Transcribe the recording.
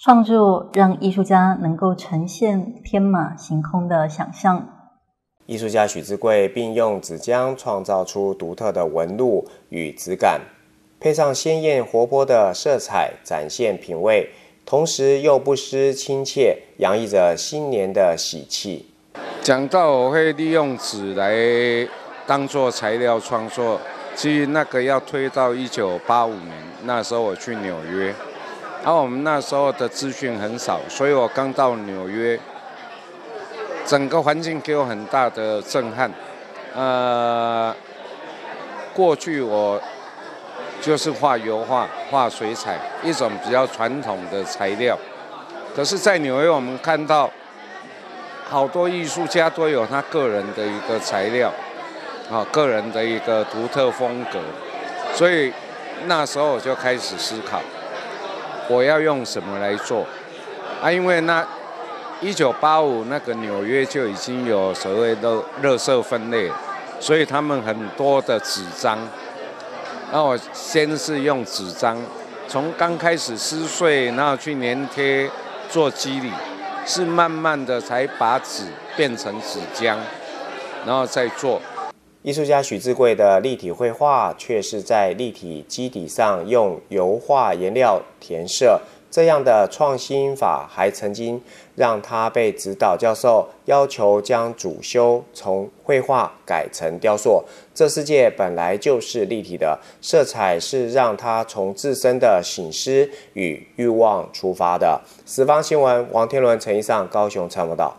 创作让艺术家能够呈现天马行空的想象。艺术家许志贵并用纸浆创造出独特的纹路与质感，配上鲜艳活泼的色彩，展现品味，同时又不失亲切，洋溢着新年的喜气。讲到我会利用纸来当做材料创作，其实那个要推到一九八五年，那时候我去纽约。然后我们那时候的资讯很少，所以我刚到纽约，整个环境给我很大的震撼。呃，过去我就是画油画、画水彩，一种比较传统的材料。可是，在纽约我们看到好多艺术家都有他个人的一个材料，啊，个人的一个独特风格。所以那时候我就开始思考。我要用什么来做啊？因为那一九八五那个纽约就已经有所谓的热色分类，所以他们很多的纸张。那我先是用纸张，从刚开始撕碎，然后去粘贴做肌理，是慢慢的才把纸变成纸浆，然后再做。艺术家许志贵的立体绘画，却是在立体基底上用油画颜料填色。这样的创新法，还曾经让他被指导教授要求将主修从绘画改成雕塑。这世界本来就是立体的，色彩是让他从自身的醒思与欲望出发的。十方新闻，王天伦、陈一上，高雄参谋道。